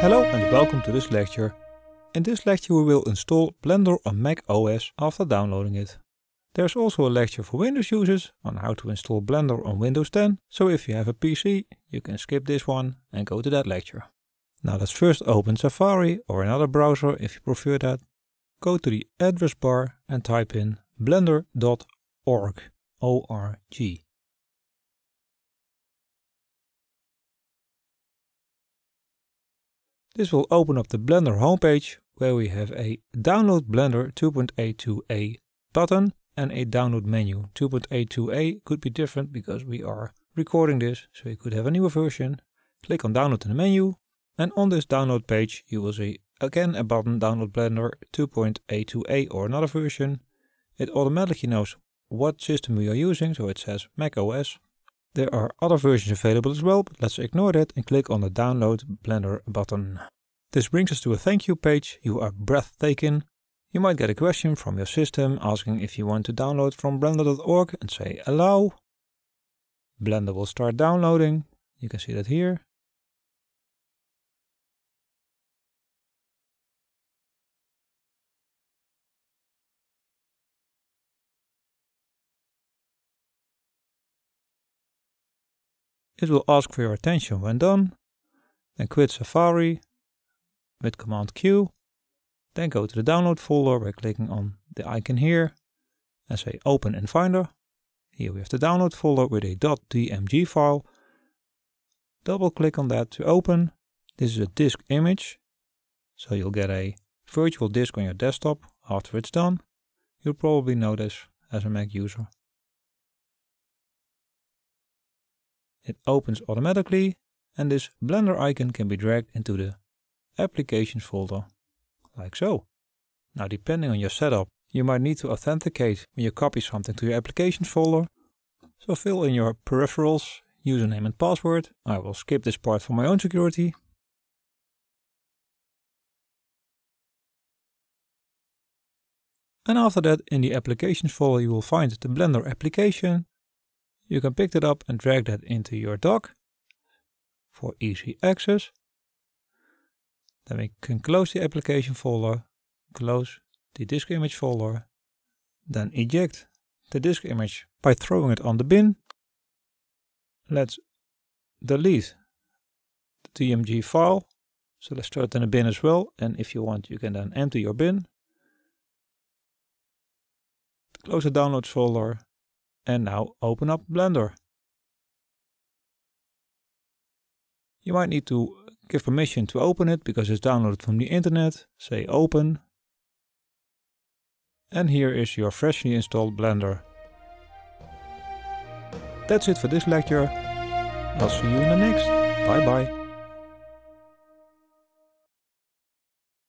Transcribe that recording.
Hello and welcome to this lecture. In this lecture we will install Blender on Mac OS after downloading it. There's also a lecture for Windows users on how to install Blender on Windows 10, so if you have a PC, you can skip this one and go to that lecture. Now let's first open Safari or another browser if you prefer that. Go to the address bar and type in blender.org. O-R-G. This will open up the Blender homepage where we have a Download Blender 2.82a button and a download menu. 2.82a could be different because we are recording this, so you could have a newer version. Click on download in the menu and on this download page you will see again a button download Blender 2.82a or another version. It automatically knows what system we are using, so it says Mac OS. There are other versions available as well, but let's ignore that and click on the download Blender button. This brings us to a thank you page. You are breathtaking. You might get a question from your system asking if you want to download from blender.org and say allow. Blender will start downloading. You can see that here. It will ask for your attention when done. Then quit Safari with Command Q. Then go to the download folder by clicking on the icon here and say open in Finder. Here we have the download folder with a .dmg file. Double click on that to open. This is a disk image. So you'll get a virtual disk on your desktop after it's done. You'll probably know this as a Mac user. It opens automatically and this Blender icon can be dragged into the Applications folder, like so. Now depending on your setup, you might need to authenticate when you copy something to your Applications folder. So fill in your peripherals, username and password. I will skip this part for my own security. And after that, in the applications folder, you will find the Blender application you can pick that up and drag that into your dock for easy access. Then we can close the application folder, close the disk image folder, then eject the disk image by throwing it on the bin. Let's delete the DMG file. So let's throw it in a bin as well. And if you want, you can then empty your bin. Close the downloads folder and now open up Blender. You might need to give permission to open it because it's downloaded from the internet. Say open. And here is your freshly installed Blender. That's it for this lecture. I'll see you in the next. Bye bye.